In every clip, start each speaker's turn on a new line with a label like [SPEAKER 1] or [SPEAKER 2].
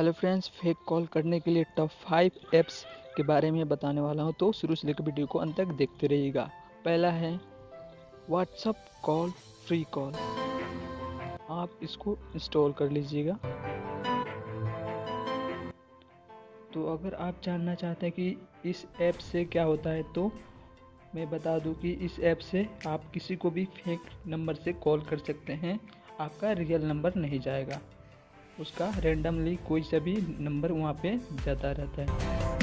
[SPEAKER 1] Hello friends fake call करने के लिए टॉप फाइव ऐप्स के बारे में बताने वाला हूँ तो शुरू से लेकर वीडियो को अंत तक देखते रहिएगा। पहला है व्हाट्सअप कॉल फ्री कॉल आप इसको इंस्टॉल कर लीजिएगा। तो अगर आप जानना चाहते हैं कि इस ऐप से क्या होता है तो मैं बता दूँ कि इस ऐप से आप किसी को भी फेक नंबर से कॉल कर सकते हैं, आपका रियल नंबर नहीं जाएगा। उसका रेंडमली कोई सा भी नंबर वहाँ पे जाता रहता है।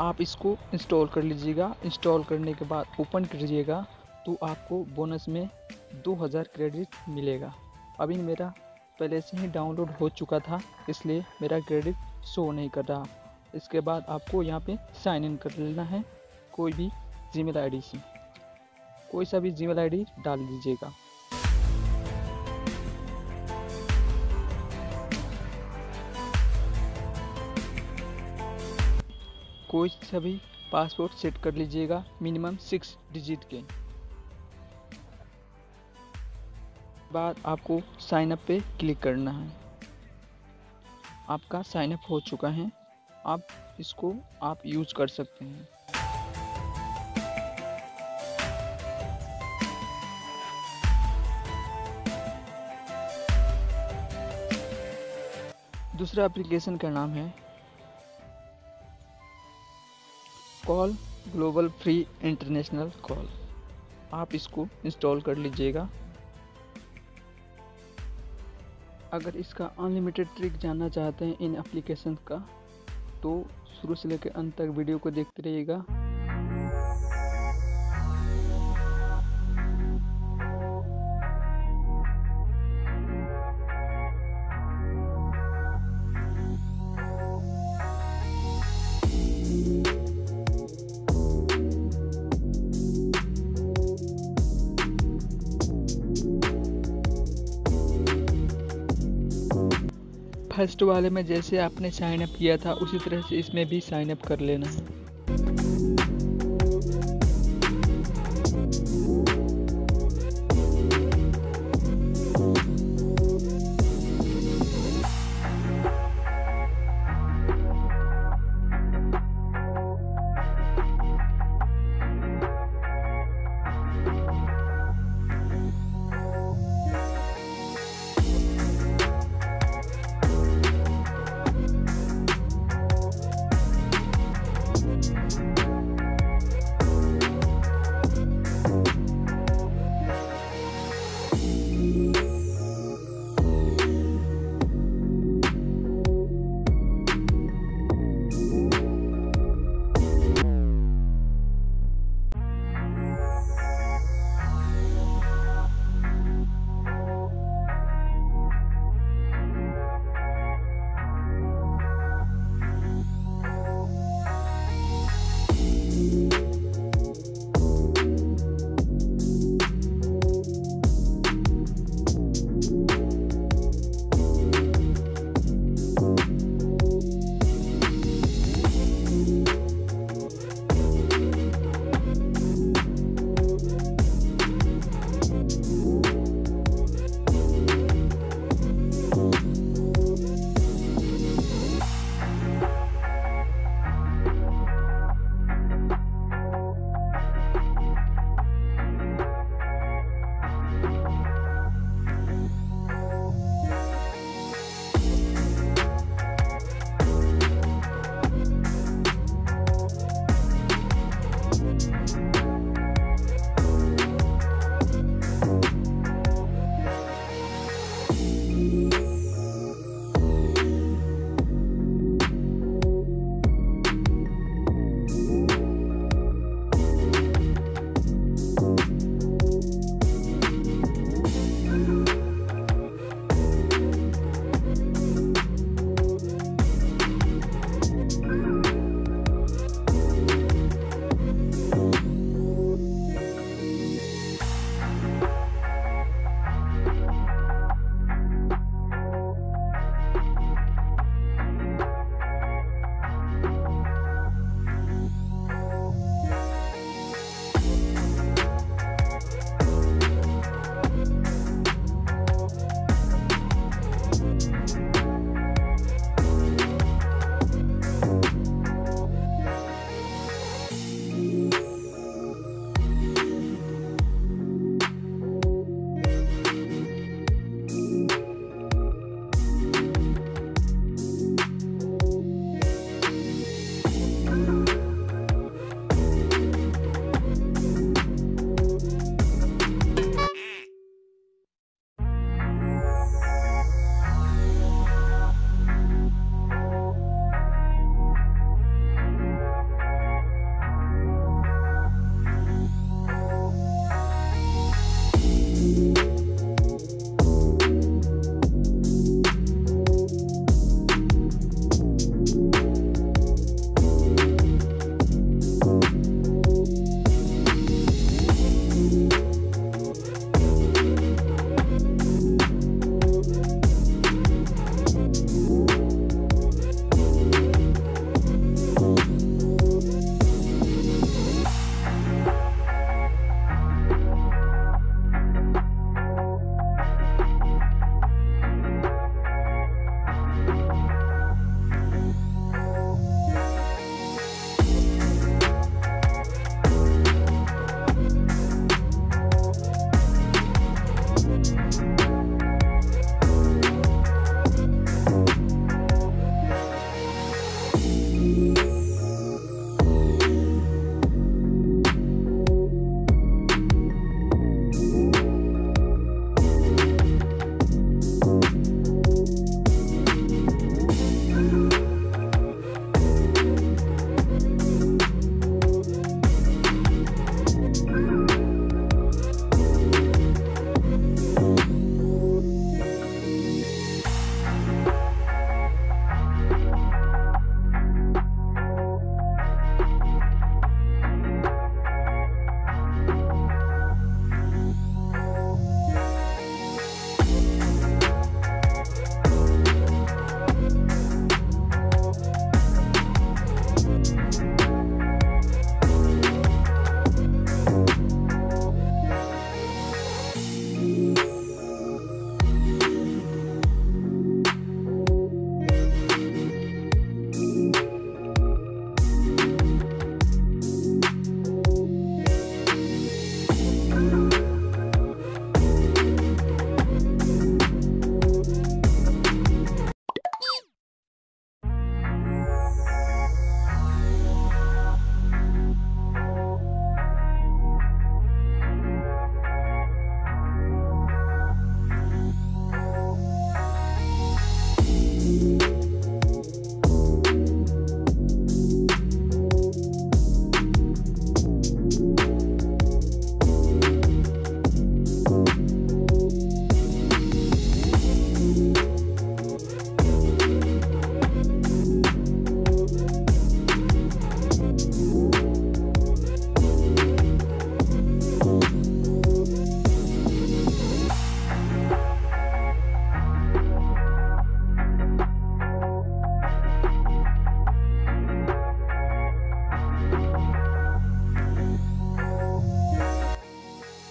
[SPEAKER 1] आप इसको इंस्टॉल कर लीजिएगा। इंस्टॉल करने के बाद ओपन कीजिएगा तो आपको बोनस में 2000 क्रेडिट मिलेगा। अभी मेरा पहले से ही डाउनलोड हो चुका था, इसलिए मेरा क्रेडिट शो नहीं कर रहा। इसके बाद आपको यहाँ पे साइन इन कर लेना है, कोई भी जीमेल आईडी से। कोई सा भी जीमेल आईडी डाल दीजिएगा। कोई सा भी सेट कर लीजिएगा मिनिमम सिक्स डिजिट के। बाद आपको साइन अप पे क्लिक करना है। आपका साइन अप हो चुका है। आप इसको आप यूज़ कर सकते हैं। दूसरा एप्लीकेशन का नाम है call global free international call आप इसको इंस्टॉल कर लीजिएगा। अगर इसका अनलिमिटेड ट्रिक जानना चाहते हैं इन एप्लीकेशन का तो शुरू से लेकर अंत तक वीडियो को देखते रहिएगा। फ़र्स्ट वाले में जैसे आपने साइनअप किया था, उसी तरह से इसमें भी साइनअप कर लेना। है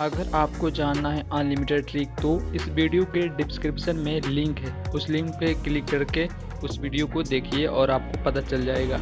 [SPEAKER 1] अगर आपको जानना है अनलिमिटेड ट्रिक तो इस वीडियो के डिस्क्रिप्शन में लिंक है। उस लिंक पे क्लिक करके उस वीडियो को देखिए और आपको पता चल जाएगा।